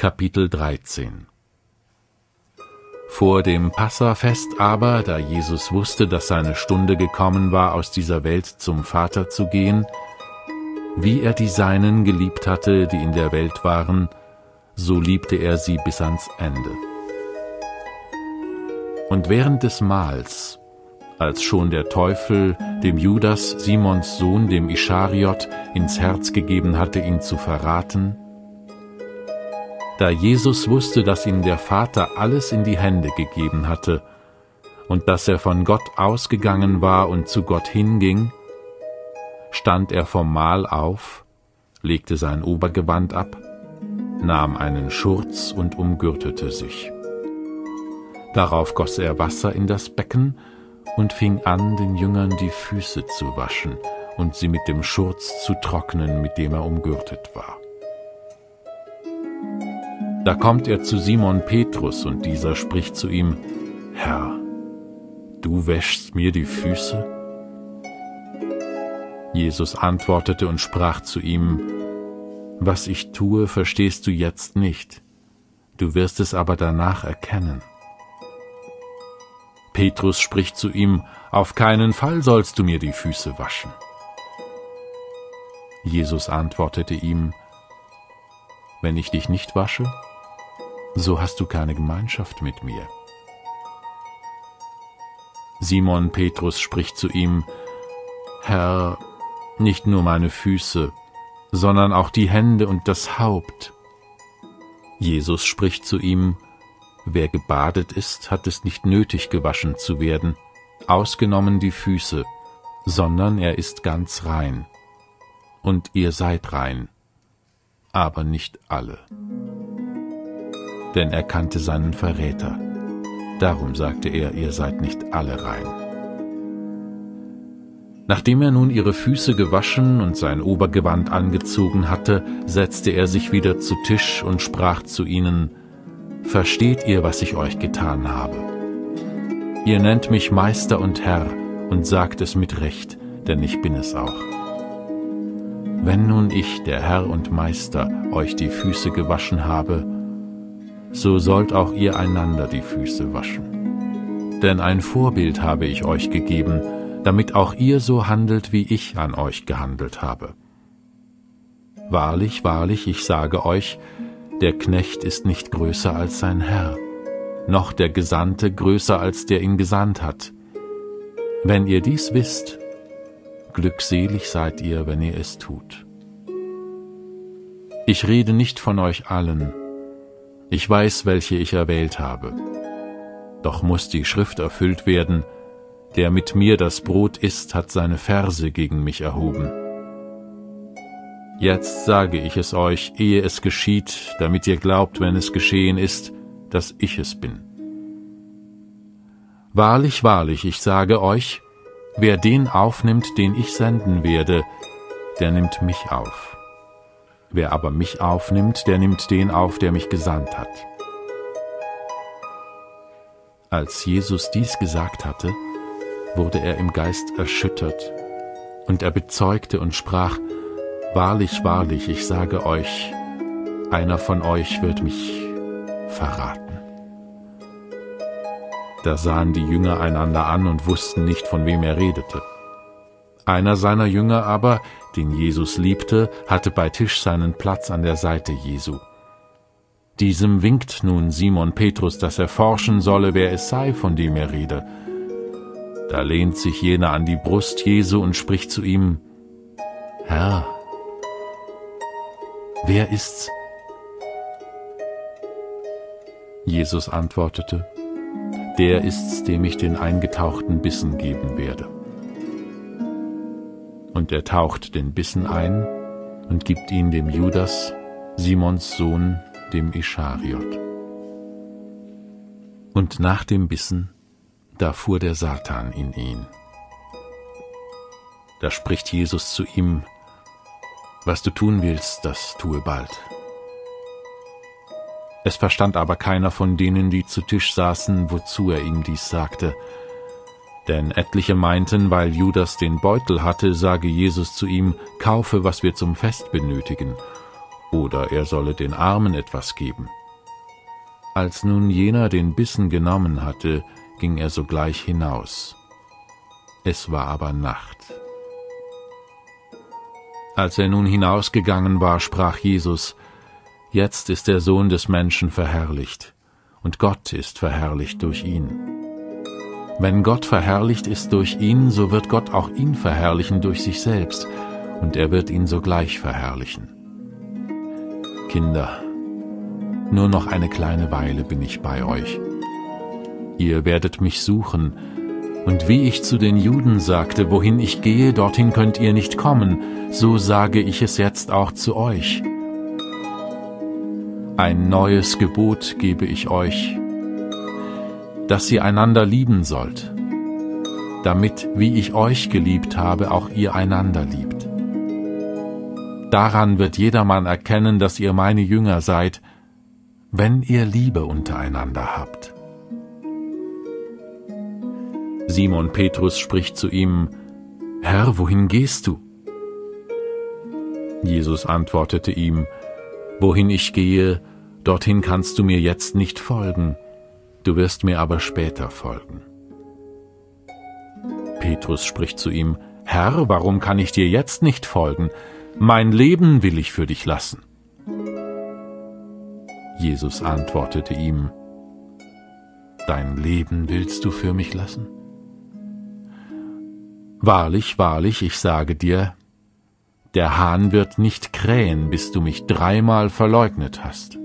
Kapitel 13 Vor dem Passafest aber, da Jesus wusste, dass seine Stunde gekommen war, aus dieser Welt zum Vater zu gehen, wie er die Seinen geliebt hatte, die in der Welt waren, so liebte er sie bis ans Ende. Und während des Mahls, als schon der Teufel dem Judas, Simons Sohn, dem Ischariot, ins Herz gegeben hatte, ihn zu verraten, da Jesus wusste, dass ihm der Vater alles in die Hände gegeben hatte und dass er von Gott ausgegangen war und zu Gott hinging, stand er vom Mahl auf, legte sein Obergewand ab, nahm einen Schurz und umgürtete sich. Darauf goss er Wasser in das Becken und fing an, den Jüngern die Füße zu waschen und sie mit dem Schurz zu trocknen, mit dem er umgürtet war. Da kommt er zu Simon Petrus, und dieser spricht zu ihm, Herr, du wäschst mir die Füße? Jesus antwortete und sprach zu ihm, Was ich tue, verstehst du jetzt nicht, du wirst es aber danach erkennen. Petrus spricht zu ihm, Auf keinen Fall sollst du mir die Füße waschen. Jesus antwortete ihm, Wenn ich dich nicht wasche, so hast du keine Gemeinschaft mit mir. Simon Petrus spricht zu ihm, Herr, nicht nur meine Füße, sondern auch die Hände und das Haupt. Jesus spricht zu ihm, Wer gebadet ist, hat es nicht nötig gewaschen zu werden, ausgenommen die Füße, sondern er ist ganz rein. Und ihr seid rein, aber nicht alle denn er kannte seinen Verräter. Darum sagte er, ihr seid nicht alle rein. Nachdem er nun ihre Füße gewaschen und sein Obergewand angezogen hatte, setzte er sich wieder zu Tisch und sprach zu ihnen, Versteht ihr, was ich euch getan habe? Ihr nennt mich Meister und Herr und sagt es mit Recht, denn ich bin es auch. Wenn nun ich, der Herr und Meister, euch die Füße gewaschen habe, so sollt auch ihr einander die Füße waschen. Denn ein Vorbild habe ich euch gegeben, damit auch ihr so handelt, wie ich an euch gehandelt habe. Wahrlich, wahrlich, ich sage euch, der Knecht ist nicht größer als sein Herr, noch der Gesandte größer als der ihn gesandt hat. Wenn ihr dies wisst, glückselig seid ihr, wenn ihr es tut. Ich rede nicht von euch allen, ich weiß, welche ich erwählt habe. Doch muss die Schrift erfüllt werden, der mit mir das Brot isst, hat seine Verse gegen mich erhoben. Jetzt sage ich es euch, ehe es geschieht, damit ihr glaubt, wenn es geschehen ist, dass ich es bin. Wahrlich, wahrlich, ich sage euch, wer den aufnimmt, den ich senden werde, der nimmt mich auf. Wer aber mich aufnimmt, der nimmt den auf, der mich gesandt hat. Als Jesus dies gesagt hatte, wurde er im Geist erschüttert, und er bezeugte und sprach, Wahrlich, wahrlich, ich sage euch, einer von euch wird mich verraten. Da sahen die Jünger einander an und wussten nicht, von wem er redete. Einer seiner Jünger aber, den Jesus liebte, hatte bei Tisch seinen Platz an der Seite Jesu. Diesem winkt nun Simon Petrus, dass er forschen solle, wer es sei, von dem er rede. Da lehnt sich jener an die Brust Jesu und spricht zu ihm, Herr, wer ist's? Jesus antwortete, Der ist's, dem ich den eingetauchten Bissen geben werde und er taucht den Bissen ein und gibt ihn dem Judas, Simons Sohn, dem Ischariot. Und nach dem Bissen, da fuhr der Satan in ihn. Da spricht Jesus zu ihm, was du tun willst, das tue bald. Es verstand aber keiner von denen, die zu Tisch saßen, wozu er ihm dies sagte, denn etliche meinten, weil Judas den Beutel hatte, sage Jesus zu ihm, kaufe, was wir zum Fest benötigen, oder er solle den Armen etwas geben. Als nun jener den Bissen genommen hatte, ging er sogleich hinaus. Es war aber Nacht. Als er nun hinausgegangen war, sprach Jesus, Jetzt ist der Sohn des Menschen verherrlicht, und Gott ist verherrlicht durch ihn. Wenn Gott verherrlicht ist durch ihn, so wird Gott auch ihn verherrlichen durch sich selbst, und er wird ihn sogleich verherrlichen. Kinder, nur noch eine kleine Weile bin ich bei euch. Ihr werdet mich suchen, und wie ich zu den Juden sagte, wohin ich gehe, dorthin könnt ihr nicht kommen, so sage ich es jetzt auch zu euch. Ein neues Gebot gebe ich euch, dass ihr einander lieben sollt, damit, wie ich euch geliebt habe, auch ihr einander liebt. Daran wird jedermann erkennen, dass ihr meine Jünger seid, wenn ihr Liebe untereinander habt. Simon Petrus spricht zu ihm, Herr, wohin gehst du? Jesus antwortete ihm, Wohin ich gehe, dorthin kannst du mir jetzt nicht folgen, du wirst mir aber später folgen. Petrus spricht zu ihm, Herr, warum kann ich dir jetzt nicht folgen? Mein Leben will ich für dich lassen. Jesus antwortete ihm, Dein Leben willst du für mich lassen? Wahrlich, wahrlich, ich sage dir, der Hahn wird nicht krähen, bis du mich dreimal verleugnet hast.